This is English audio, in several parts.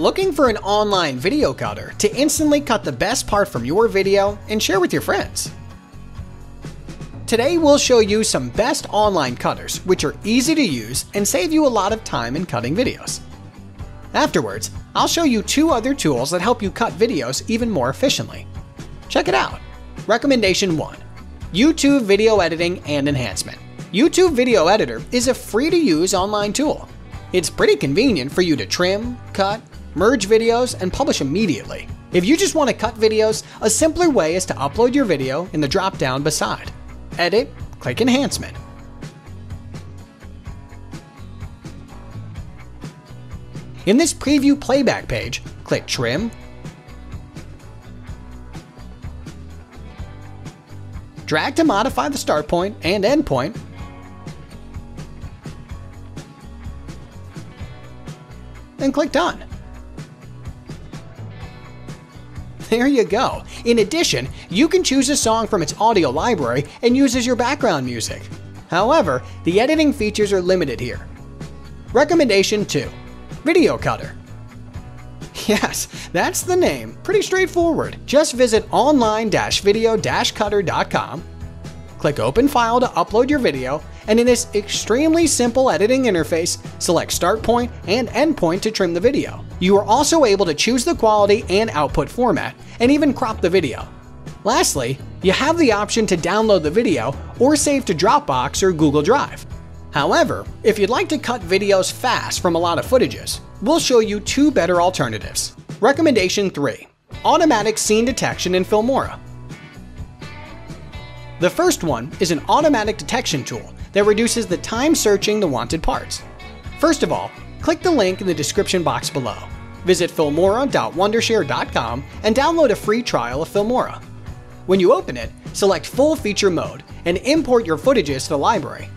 Looking for an online video cutter to instantly cut the best part from your video and share with your friends? Today we'll show you some best online cutters which are easy to use and save you a lot of time in cutting videos. Afterwards, I'll show you two other tools that help you cut videos even more efficiently. Check it out. Recommendation 1. YouTube Video Editing and Enhancement. YouTube Video Editor is a free-to-use online tool. It's pretty convenient for you to trim, cut, merge videos, and publish immediately. If you just want to cut videos, a simpler way is to upload your video in the drop-down beside. Edit, click Enhancement. In this preview playback page, click Trim, drag to modify the start point and end point. then click Done. There you go. In addition, you can choose a song from its audio library and use as your background music. However, the editing features are limited here. Recommendation 2. Video Cutter. Yes, that's the name. Pretty straightforward. Just visit online-video-cutter.com, click Open File to upload your video, and in this extremely simple editing interface, select start point and end point to trim the video. You are also able to choose the quality and output format, and even crop the video. Lastly, you have the option to download the video or save to Dropbox or Google Drive. However, if you'd like to cut videos fast from a lot of footages, we'll show you two better alternatives. Recommendation 3. Automatic Scene Detection in Filmora. The first one is an automatic detection tool that reduces the time searching the wanted parts. First of all, click the link in the description box below. Visit filmora.wondershare.com and download a free trial of Filmora. When you open it, select Full Feature Mode and import your footages to the library.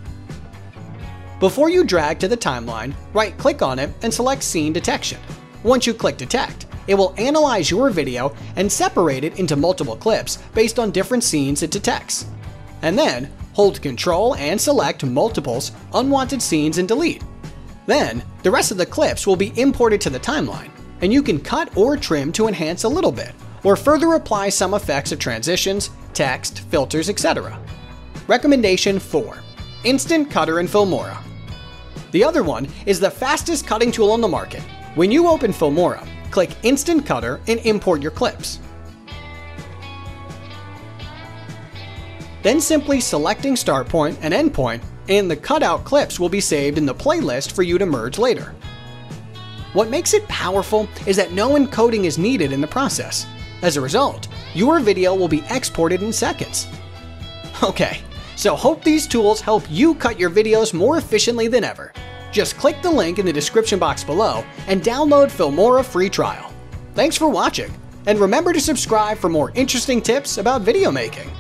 Before you drag to the timeline, right-click on it and select Scene Detection. Once you click Detect, it will analyze your video and separate it into multiple clips based on different scenes it detects. And then, hold Ctrl and select Multiples, Unwanted Scenes and delete. Then, the rest of the clips will be imported to the timeline, and you can cut or trim to enhance a little bit, or further apply some effects of transitions, text, filters, etc. Recommendation 4. Instant Cutter in Filmora. The other one is the fastest cutting tool on the market. When you open Filmora, click Instant Cutter and import your clips. Then simply selecting start point and end point, and the cutout clips will be saved in the playlist for you to merge later. What makes it powerful is that no encoding is needed in the process. As a result, your video will be exported in seconds. Okay, so hope these tools help you cut your videos more efficiently than ever. Just click the link in the description box below and download Filmora free trial. Thanks for watching, and remember to subscribe for more interesting tips about video making.